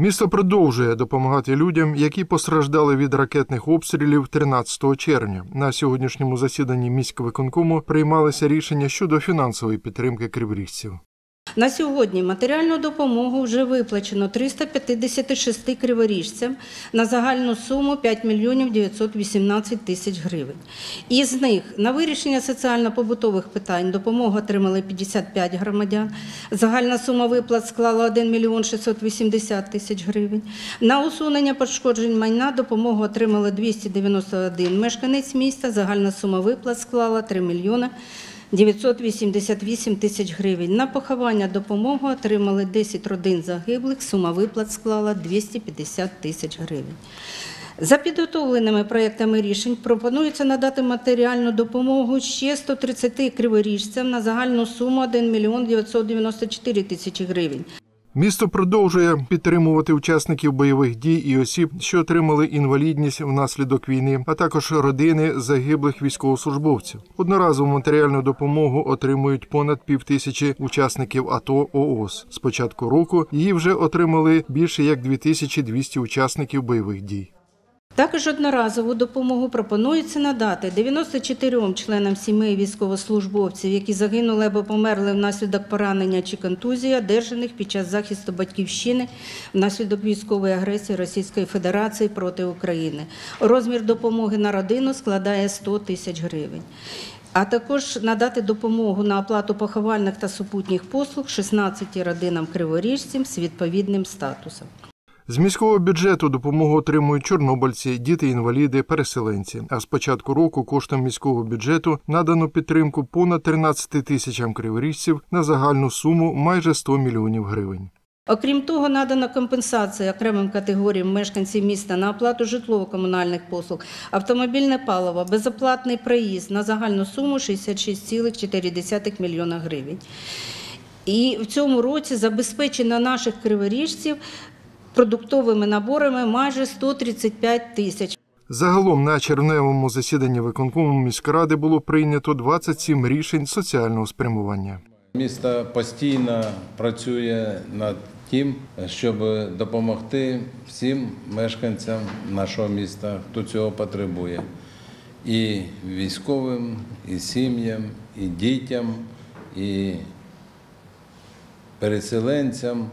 Місто продовжує допомагати людям, які постраждали від ракетних обстрілів 13 червня. На сьогоднішньому засіданні міськвиконкому приймалися рішення щодо фінансової підтримки криворіжців. На сьогодні матеріальну допомогу вже виплачено 356 криворіжцям на загальну суму 5 мільйонів 918 тисяч гривень. Із них на вирішення соціально-побутових питань допомогу отримали 55 громадян. Загальна сума виплат склала 1 мільйон 680 тисяч гривень. На усунення пошкоджень майна допомогу отримали 291 мешканець міста. Загальна сума виплат склала 3 мільйони 988 тисяч гривень. На поховання допомогу отримали 10 родин загиблих, сума виплат склала 250 тисяч гривень. За підготовленими проектами рішень пропонується надати матеріальну допомогу ще 130 криворіжцям на загальну суму 1 мільйон 994 тисячі гривень. Місто продовжує підтримувати учасників бойових дій і осіб, що отримали інвалідність внаслідок війни, а також родини загиблих військовослужбовців. Одноразову матеріальну допомогу отримують понад півтисячі учасників АТО ООС. З початку року її вже отримали більше як 2200 учасників бойових дій. Також одноразову допомогу пропонується надати 94 членам сімей військовослужбовців, які загинули або померли внаслідок поранення чи контузії, одержаних під час захисту батьківщини внаслідок військової агресії Російської Федерації проти України. Розмір допомоги на родину складає 100 тисяч гривень. А також надати допомогу на оплату поховальних та супутніх послуг 16 родинам криворіжцям з відповідним статусом. З міського бюджету допомогу отримують чорнобильці, діти-інваліди, переселенці. А з початку року коштом міського бюджету надано підтримку понад 13 тисячам криворіжців на загальну суму майже 100 мільйонів гривень. Окрім того, надана компенсація окремим категоріям мешканців міста на оплату житлово-комунальних послуг, автомобільне паливо, безоплатний проїзд на загальну суму 66,4 мільйона гривень. І в цьому році забезпечено наших криворіжців продуктовими наборами майже 135 тисяч. Загалом на червневому засіданні виконкому міськради було прийнято 27 рішень соціального спрямування. Місто постійно працює над тим, щоб допомогти всім мешканцям нашого міста, хто цього потребує. І військовим, і сім'ям, і дітям, і переселенцям.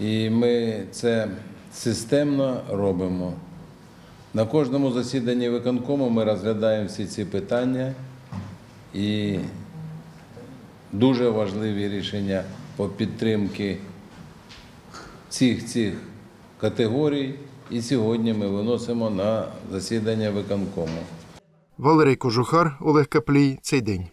І ми це системно робимо. На кожному засіданні виконкому ми розглядаємо всі ці питання і дуже важливі рішення по підтримці цих цих категорій. І сьогодні ми виносимо на засідання виконкому. Валерій Кожухар, Олег Каплій. Цей день.